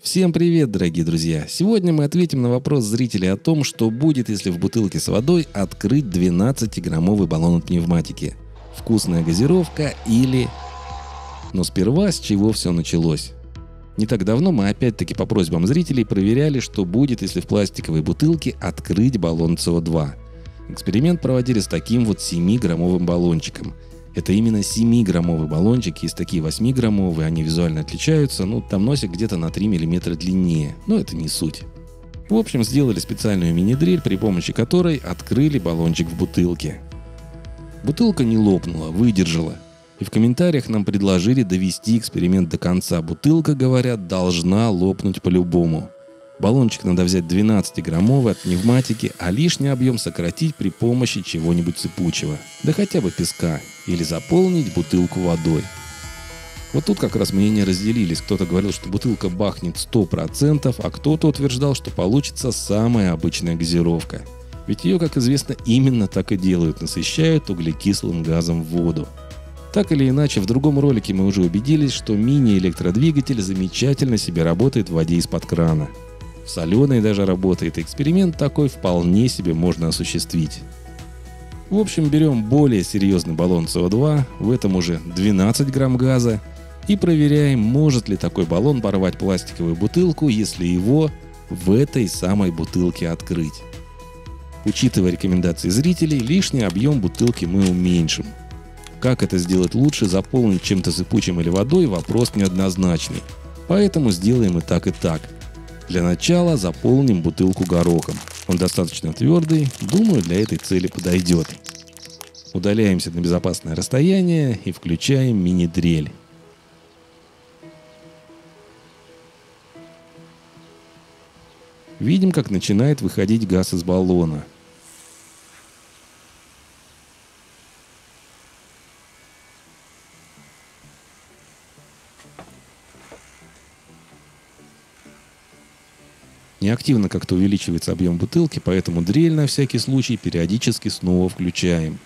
Всем привет, дорогие друзья! Сегодня мы ответим на вопрос зрителей о том, что будет, если в бутылке с водой открыть 12-граммовый баллон от пневматики. Вкусная газировка или... Но сперва с чего все началось? Не так давно мы опять-таки по просьбам зрителей проверяли, что будет, если в пластиковой бутылке открыть баллон СО2. Эксперимент проводили с таким вот 7-граммовым баллончиком – это именно 7-граммовый баллончик, есть такие 8-граммовые, они визуально отличаются, ну там носик где-то на 3 мм длиннее, но это не суть. В общем, сделали специальную мини-дрель, при помощи которой открыли баллончик в бутылке. Бутылка не лопнула, выдержала. И в комментариях нам предложили довести эксперимент до конца. Бутылка, говорят, должна лопнуть по-любому. Баллончик надо взять 12-граммовый от пневматики, а лишний объем сократить при помощи чего-нибудь сыпучего. Да хотя бы песка. Или заполнить бутылку водой. Вот тут как раз мнения разделились. Кто-то говорил, что бутылка бахнет 100%, а кто-то утверждал, что получится самая обычная газировка. Ведь ее, как известно, именно так и делают, насыщают углекислым газом воду. Так или иначе, в другом ролике мы уже убедились, что мини-электродвигатель замечательно себе работает в воде из-под крана. Соленой даже работает. Эксперимент такой вполне себе можно осуществить. В общем, берем более серьезный баллон СО2, в этом уже 12 грамм газа, и проверяем, может ли такой баллон порвать пластиковую бутылку, если его в этой самой бутылке открыть. Учитывая рекомендации зрителей, лишний объем бутылки мы уменьшим. Как это сделать лучше, заполнить чем-то сыпучим или водой, вопрос неоднозначный. Поэтому сделаем и так, и так – для начала заполним бутылку горохом. Он достаточно твердый, думаю, для этой цели подойдет. Удаляемся на безопасное расстояние и включаем мини-дрель. Видим, как начинает выходить газ из баллона – Неактивно как-то увеличивается объем бутылки, поэтому дрель на всякий случай периодически снова включаем.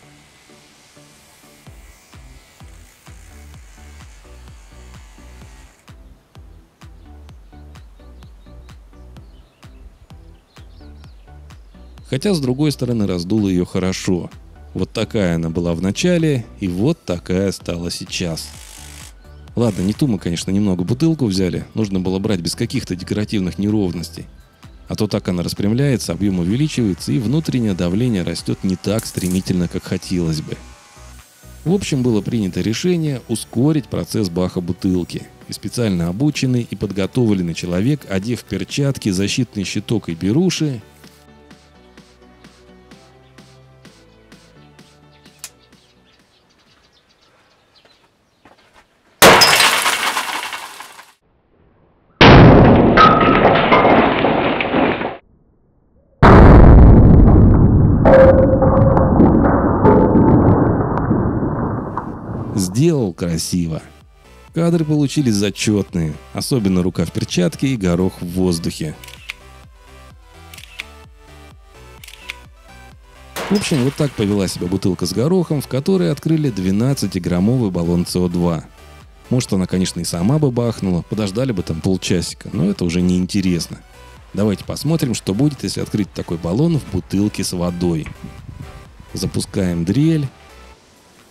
Хотя, с другой стороны, раздуло ее хорошо. Вот такая она была в начале, и вот такая стала сейчас. Ладно, не ту мы, конечно, немного бутылку взяли. Нужно было брать без каких-то декоративных неровностей. А то так она распрямляется, объем увеличивается и внутреннее давление растет не так стремительно, как хотелось бы. В общем, было принято решение ускорить процесс баха бутылки. И специально обученный и подготовленный человек, одев перчатки, защитный щиток и беруши, Сделал красиво. Кадры получились зачетные, особенно рука в перчатке и горох в воздухе. В общем, вот так повела себя бутылка с горохом, в которой открыли 12-граммовый баллон СО2. Может, она, конечно, и сама бы бахнула, подождали бы там полчасика, но это уже не интересно. Давайте посмотрим, что будет, если открыть такой баллон в бутылке с водой. Запускаем дрель.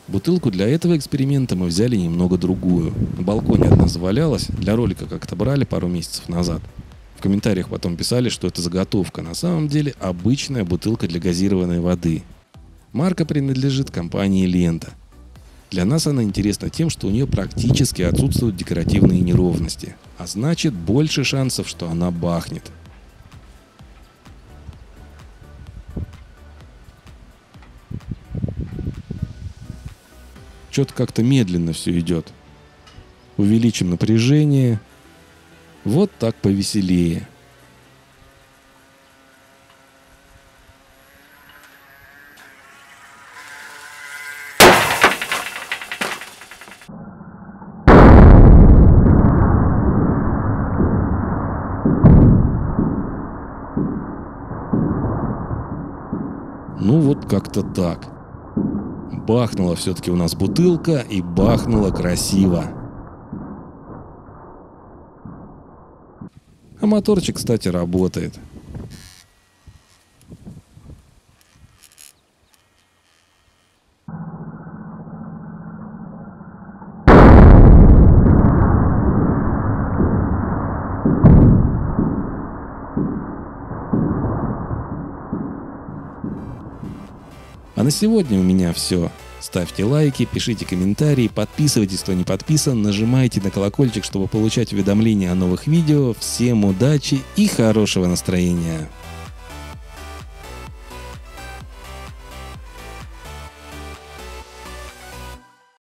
Бутылку для этого эксперимента мы взяли немного другую. На балконе одна завалялась, для ролика как-то брали пару месяцев назад. В комментариях потом писали, что это заготовка. На самом деле обычная бутылка для газированной воды. Марка принадлежит компании «Лента». Для нас она интересна тем, что у нее практически отсутствуют декоративные неровности, а значит больше шансов, что она бахнет – Что-то как-то медленно все идет. Увеличим напряжение. Вот так повеселее. Ну вот как-то так. Бахнула все-таки у нас бутылка и бахнула красиво. А моторчик, кстати, работает. А на сегодня у меня все. Ставьте лайки, пишите комментарии, подписывайтесь, кто не подписан, нажимайте на колокольчик, чтобы получать уведомления о новых видео. Всем удачи и хорошего настроения!